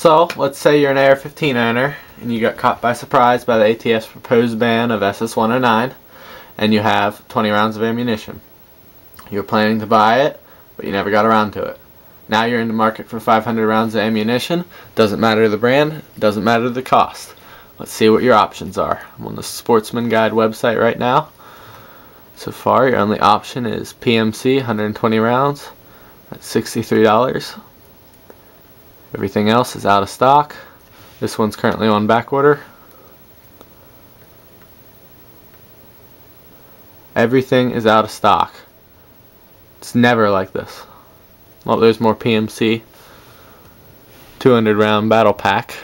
So, let's say you're an AR-15 owner and you got caught by surprise by the ATF's proposed ban of SS-109 and you have 20 rounds of ammunition. You were planning to buy it, but you never got around to it. Now you're in the market for 500 rounds of ammunition. Doesn't matter the brand, doesn't matter the cost. Let's see what your options are. I'm on the Sportsman Guide website right now. So far, your only option is PMC 120 rounds at $63. Everything else is out of stock. This one's currently on back order. Everything is out of stock. It's never like this. Well, there's more PMC 200 round battle pack.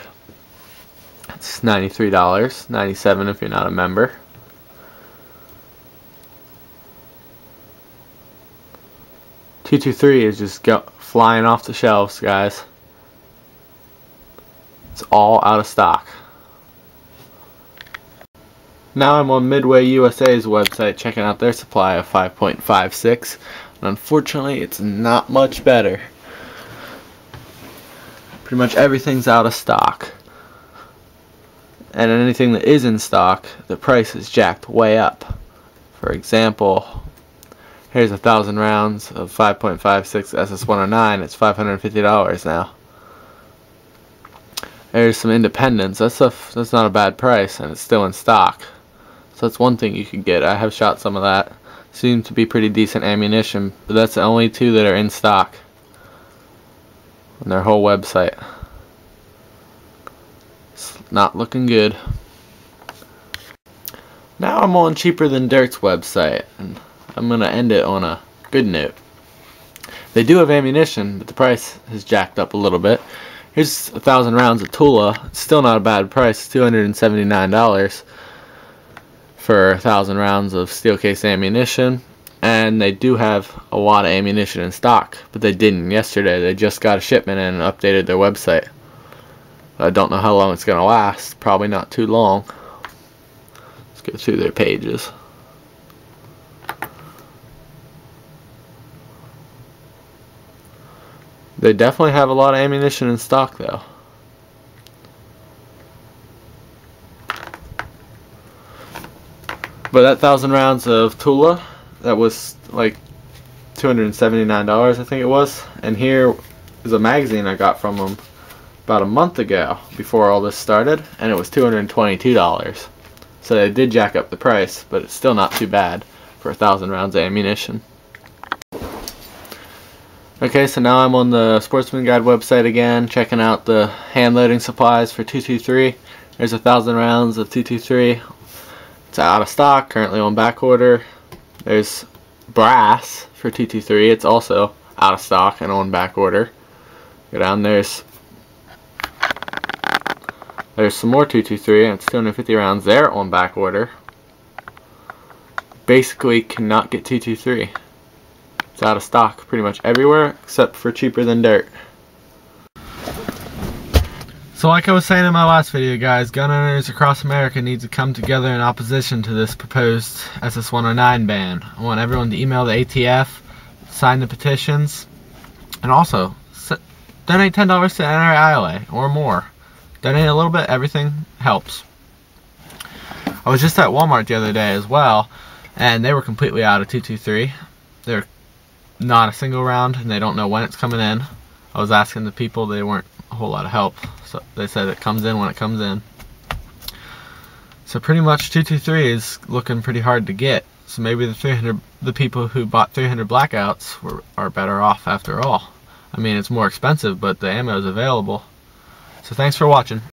It's $93, 97 if you're not a member. Two two three is just flying off the shelves, guys. It's all out of stock. Now I'm on Midway USA's website checking out their supply of 5.56 and unfortunately it's not much better. Pretty much everything's out of stock. And anything that is in stock, the price is jacked way up. For example, here's a thousand rounds of 5.56 SS109, it's $550 now. There's some independence. That's a, that's not a bad price, and it's still in stock. So that's one thing you could get. I have shot some of that. Seems to be pretty decent ammunition, but that's the only two that are in stock on their whole website. It's not looking good. Now I'm on Cheaper Than Dirt's website, and I'm going to end it on a good note. They do have ammunition, but the price has jacked up a little bit. Here's a thousand rounds of Tula. It's still not a bad price, $279 for a thousand rounds of steel case ammunition. And they do have a lot of ammunition in stock, but they didn't yesterday. They just got a shipment and updated their website. I don't know how long it's going to last. Probably not too long. Let's go through their pages. They definitely have a lot of ammunition in stock though. But that thousand rounds of Tula, that was like $279 I think it was. And here is a magazine I got from them about a month ago before all this started and it was $222. So they did jack up the price, but it's still not too bad for a thousand rounds of ammunition. Okay, so now I'm on the Sportsman Guide website again, checking out the hand loading supplies for 223. There's a thousand rounds of 223. It's out of stock, currently on back order. There's brass for 223. It's also out of stock and on back order. Go down, there's there's some more 223 and it's 250 rounds there on back order. Basically cannot get 223. It's out of stock pretty much everywhere except for cheaper than dirt. So like I was saying in my last video guys, gun owners across America need to come together in opposition to this proposed SS-109 ban. I want everyone to email the ATF, sign the petitions, and also donate $10 to NRA ILA or more. Donate a little bit, everything helps. I was just at Walmart the other day as well, and they were completely out of 223. They're not a single round and they don't know when it's coming in. I was asking the people, they weren't a whole lot of help. So they said it comes in when it comes in. So pretty much 223 is looking pretty hard to get. So maybe the 300, the people who bought 300 blackouts were, are better off after all. I mean, it's more expensive, but the ammo is available. So thanks for watching.